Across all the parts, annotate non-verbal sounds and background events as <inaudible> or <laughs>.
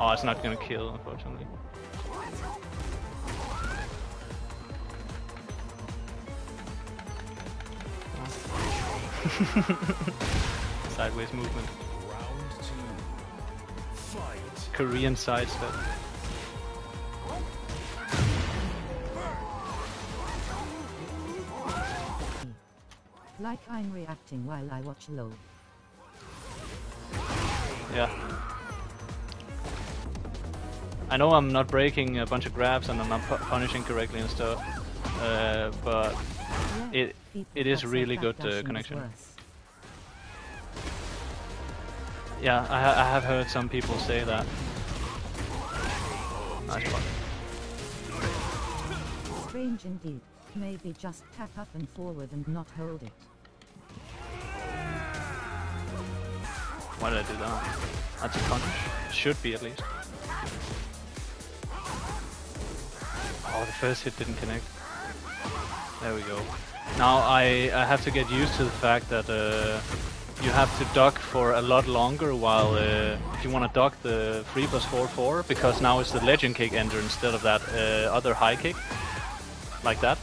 Oh, it's not gonna kill, unfortunately. <laughs> Sideways movement. Round two. Fight. Korean sidestep. Like I'm reacting while I watch low. Yeah. I know I'm not breaking a bunch of grabs and I'm not pu punishing correctly and stuff, uh, but It- it is really good, uh, connection. yeah, I, ha I have heard some people say that. Nice one. Strange indeed. Maybe just tap up and forward and not hold it. Why did I do that? That's a punish. Should be at least. Oh, the first hit didn't connect. There we go. Now I, I have to get used to the fact that uh, you have to duck for a lot longer while uh, if you want to duck the 3 plus 4 4 because now it's the legend kick ender instead of that uh, other high kick. Like that.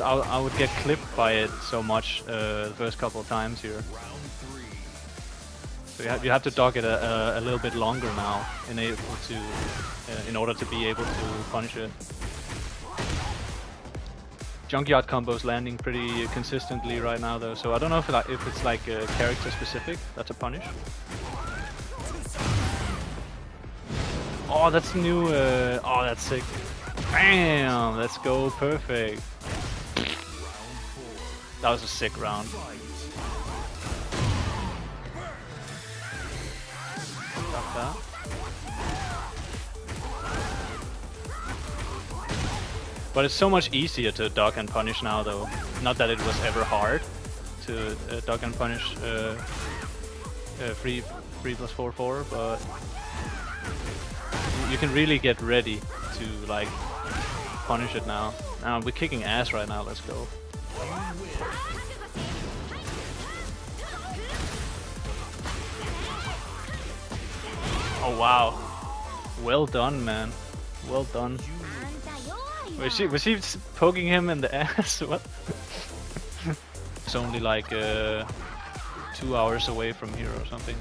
I, I would get clipped by it so much uh, the first couple of times here. So you have, you have to dog it a, a, a little bit longer now in able to uh, in order to be able to punish it. Junkyard combos landing pretty consistently right now though, so I don't know if, if it's like uh, character specific. That's a punish. Oh, that's new. Uh, oh, that's sick. Bam! Let's go, perfect. That was a sick round. But it's so much easier to dodge and punish now, though. Not that it was ever hard to uh, dodge and punish uh, uh, 3, 3 plus 4 4, but you can really get ready to like punish it now. Now we're kicking ass right now. Let's go. Oh wow, well done, man. Well done. Was she was she poking him in the <laughs> ass? what? it's only like uh, two hours away from here or something.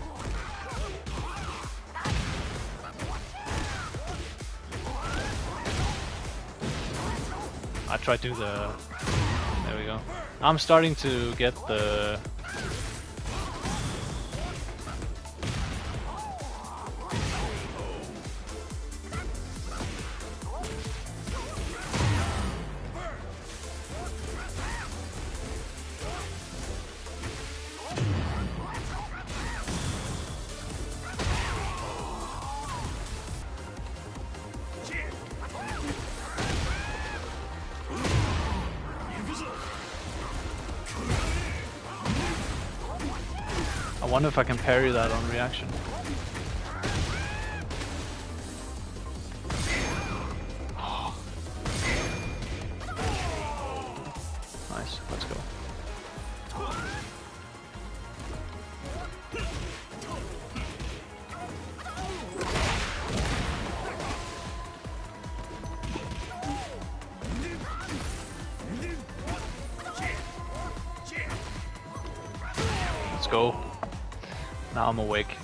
I tried to do the. There we go. I'm starting to get the. Wonder if I can parry that on reaction. Nice, let's go. Let's go. Now I'm awake.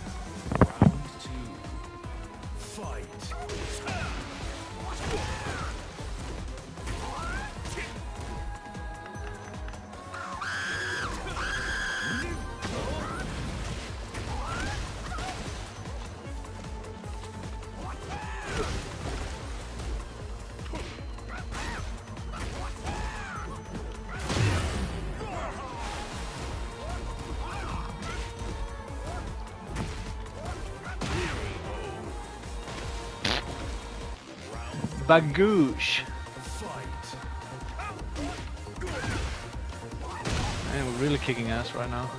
Bagoosh! Man, we're really kicking ass right now.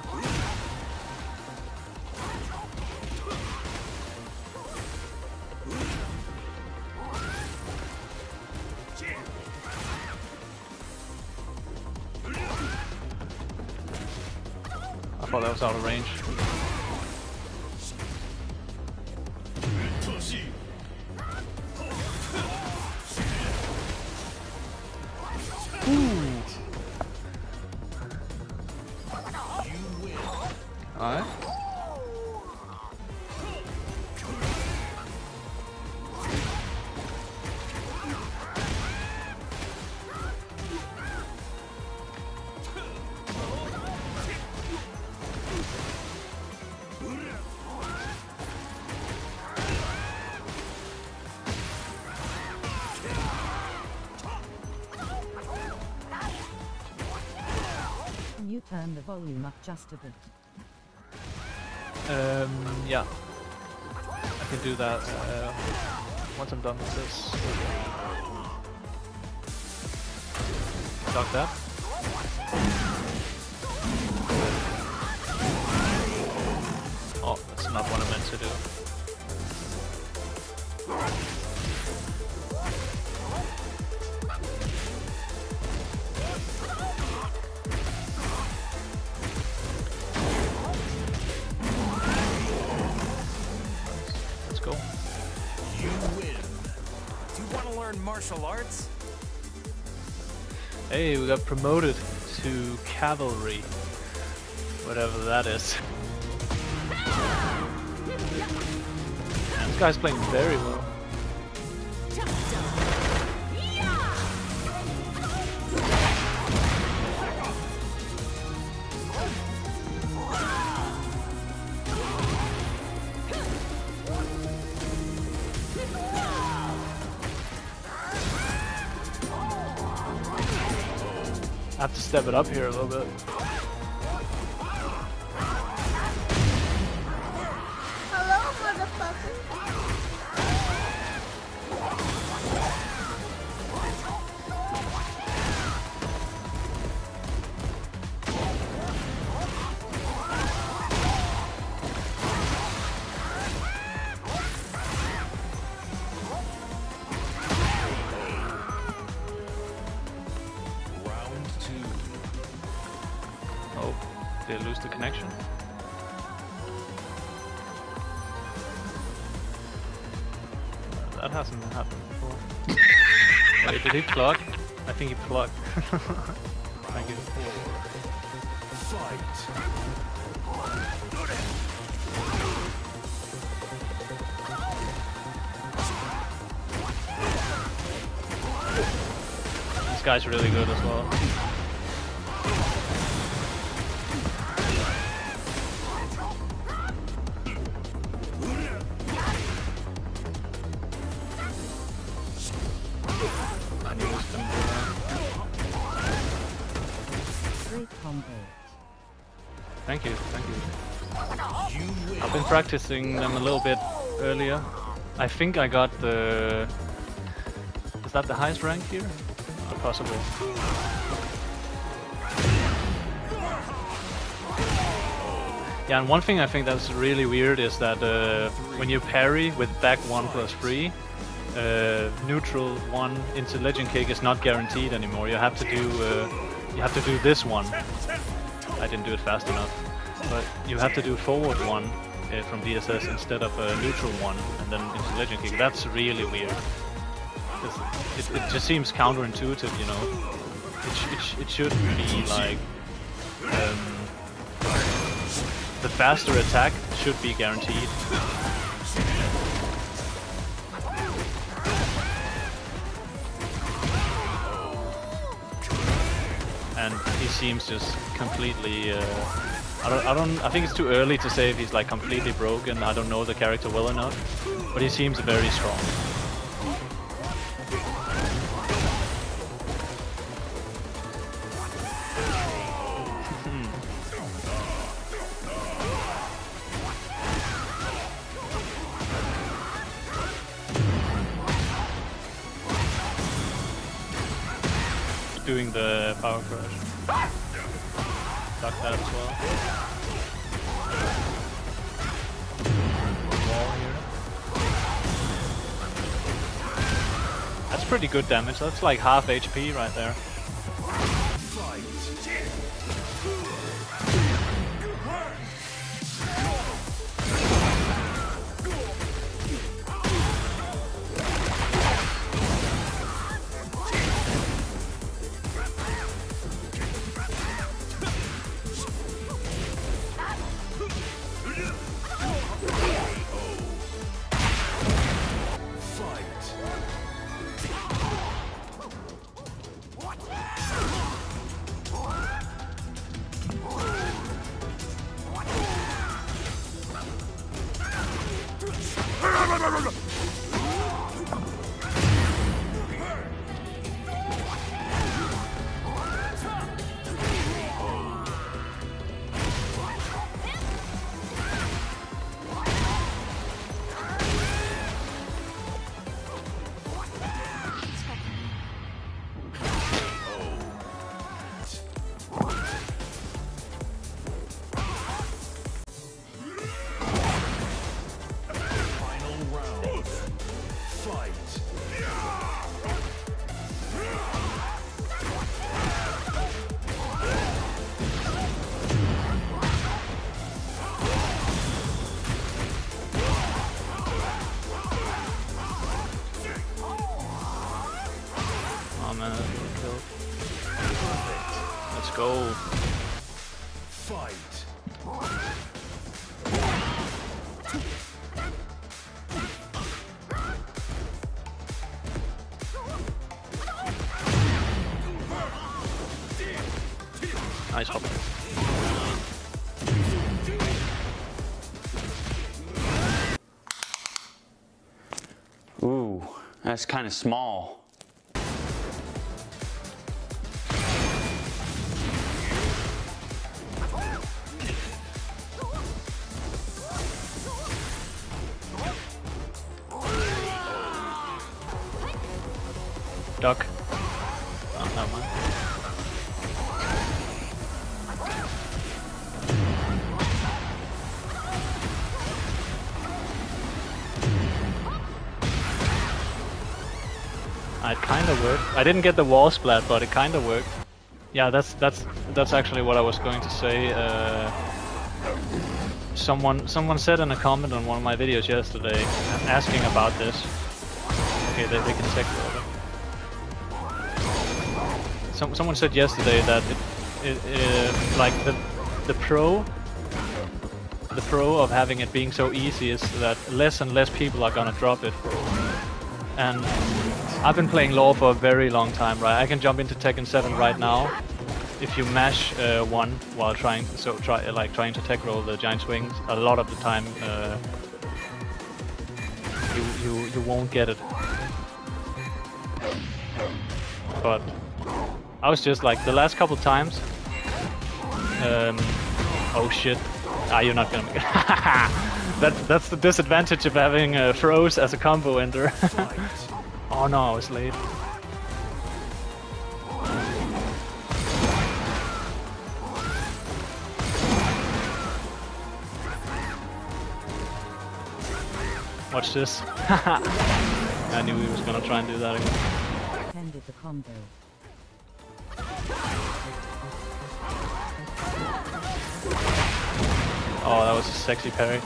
I thought that was out of range. Volume up just a bit. Um, yeah. I can do that uh, once I'm done with this. Duck that. Oh, that's not what I meant to do. Martial arts? Hey, we got promoted to cavalry. Whatever that is. This guy's playing very well. Step it up here a little bit. Hasn't happened before. <laughs> Wait, did he plug? I think he plugged. <laughs> Thank you. Fight. This guy's really good as well. Practicing them a little bit earlier. I think I got the... Is that the highest rank here? Possible. Yeah, and one thing I think that's really weird is that uh, when you parry with back 1 plus 3, uh, neutral 1 into legend kick is not guaranteed anymore. You have to do uh, you have to do this one. I didn't do it fast enough. But you have to do forward 1 uh, from DSS instead of a neutral 1 and then into legend kick. That's really weird. It, it just seems counterintuitive, you know. It, sh- it, sh- it should be like um, the faster attack should be guaranteed. And he seems just completely. Uh, I don't. I don't. I think it's too early to say if he's like completely broken. I don't know the character well enough, but he seems very strong. That as well. That's pretty good damage. That's like half HP right there. Nice. Ooh, that's kind of small. Duck. Oh, never mind. It kind of worked. I didn't get the wall splat, but it kind of worked. Yeah, that's that's that's actually what I was going to say. Uh, someone someone said in a comment on one of my videos yesterday, asking about this. Okay, they, they can check Some, someone said yesterday that it, it, it, like the the pro the pro of having it being so easy is that less and less people are gonna drop it. And I've been playing Law for a very long time, right? I can jump into Tekken 7 right now. If you mash uh, one while trying, so try like trying to tech roll the giant swings, a lot of the time uh, you you you won't get it. But I was just like the last couple times. Um, oh shit! Ah, you're not gonna make it. <laughs> that's that's the disadvantage of having uh, froze as a combo ender. <laughs> oh no, I was late. Watch this. <laughs> I knew he was gonna try and do that again. Oh, that was a sexy parry.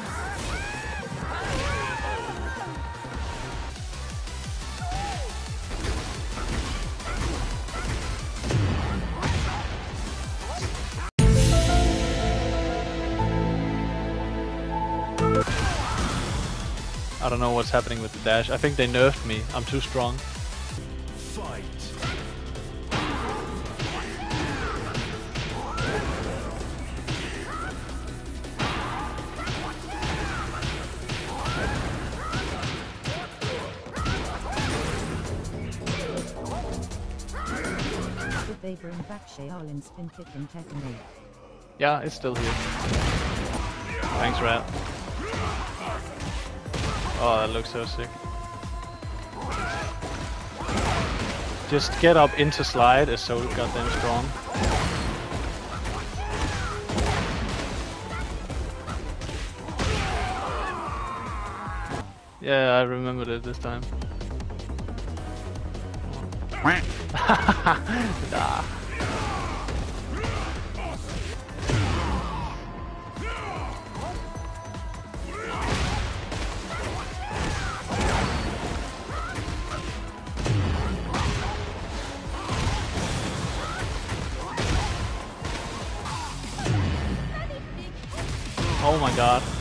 I don't know what's happening with the dash. I think they nerfed me. I'm too strong. Fight. Did they bring back Shaolin spin kick in Tekken 8? Yeah, it's still here. Thanks, Rat. Oh, that looks so sick. Just get up into slide is so goddamn strong. Yeah, I remembered it this time. Nah. Oh my god.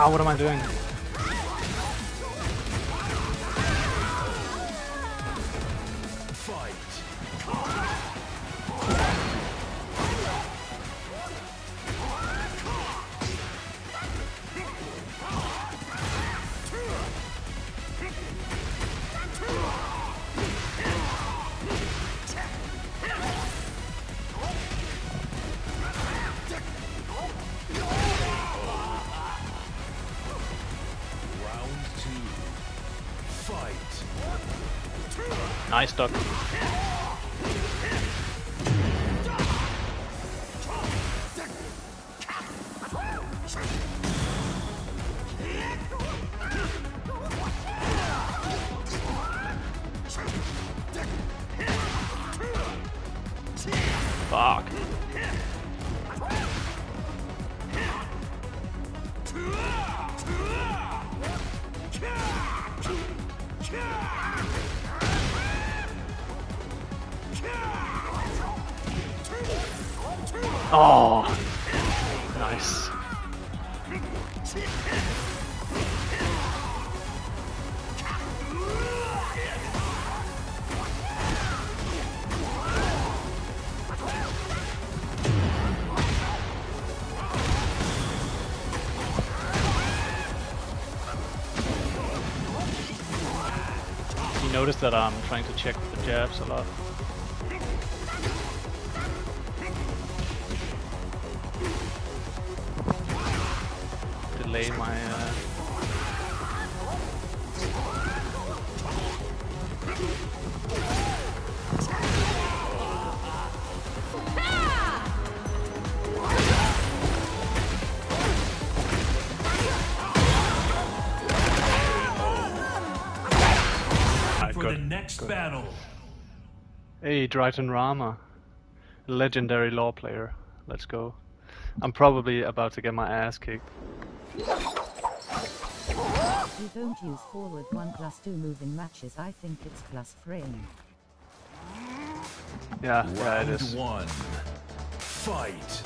Wow, what am I doing? Nice duck. Notice that I'm trying to check the jabs a lot. Delay my uh, Hey, Dryton Rama, legendary law player. Let's go. I'm probably about to get my ass kicked. You don't use forward 1 plus 2 move in matches, I think it's plus frame. Yeah, yeah, it Round is. one. Fight.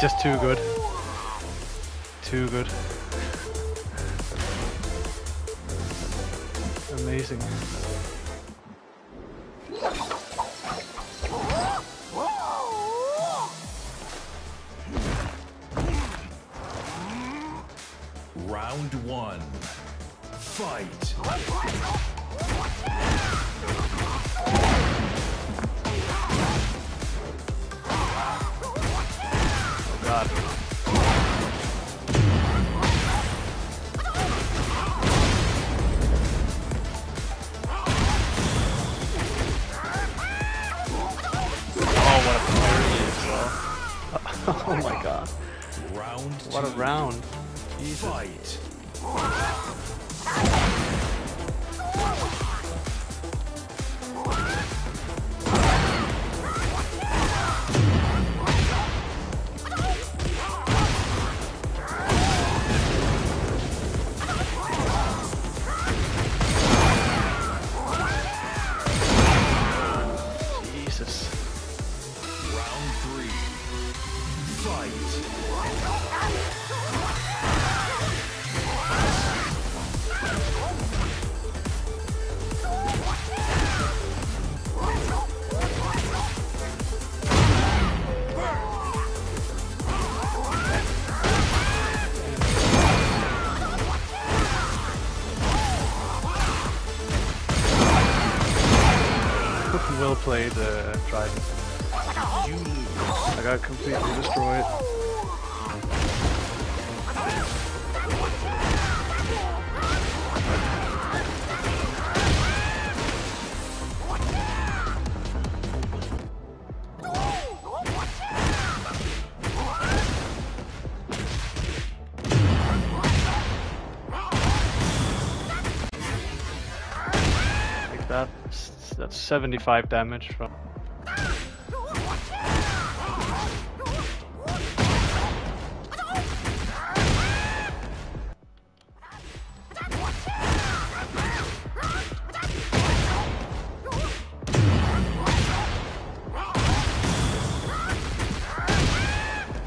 Just too good. Too good. Amazing. That's 75 damage from.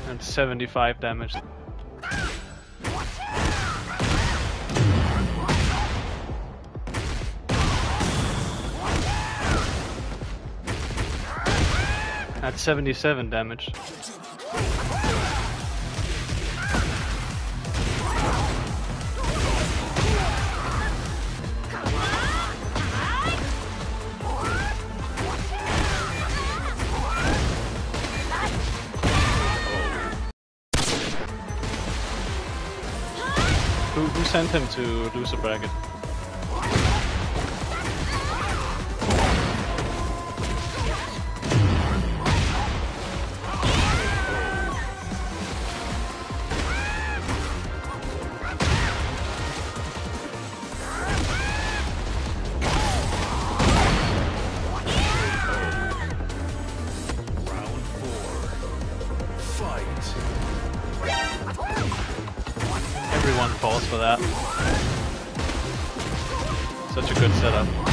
And 75 damage. That's 77 damage. Who, who sent him to loser bracket? Such a good setup.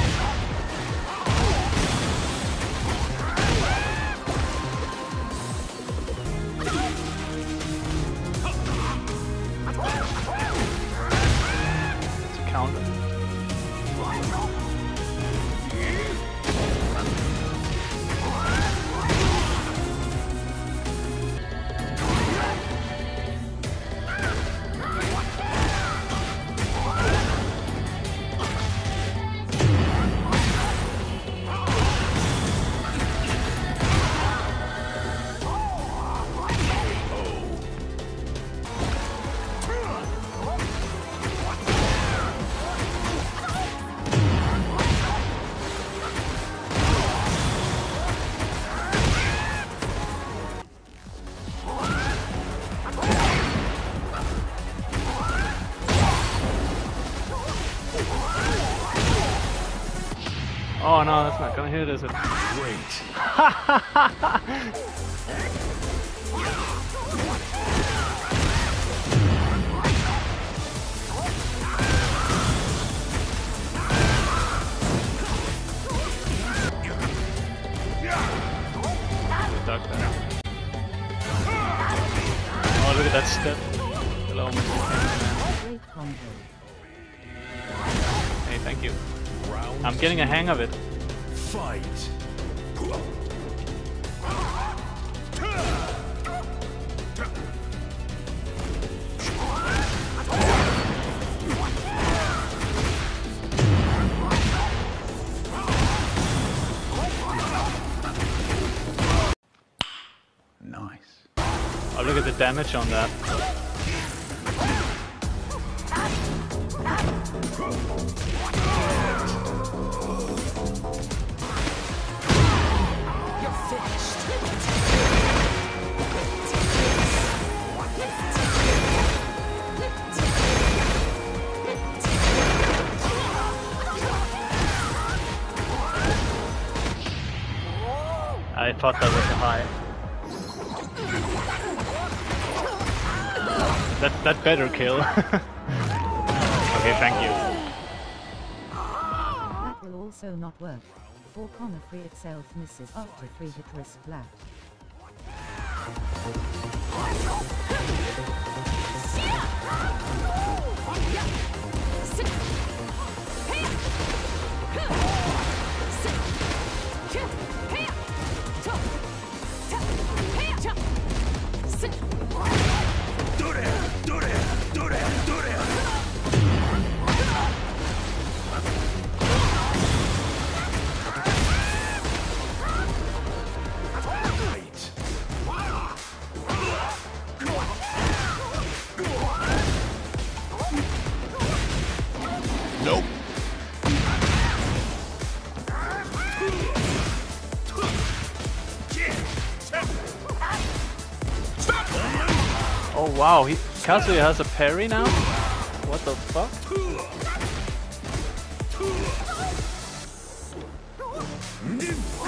Not hit, is it? Great. Duck. Oh, look at that step. Hello, Mr. Hey, thank you. I'm getting a hang of it. Fight. Nice. Oh, look at the damage on that. I thought that was a high. That that better kill. <laughs> okay, thank you. That will also not work. For Connor free itself misses after 3 hit risk flat. Wow, he Kazuya has a parry now? What the fuck? Is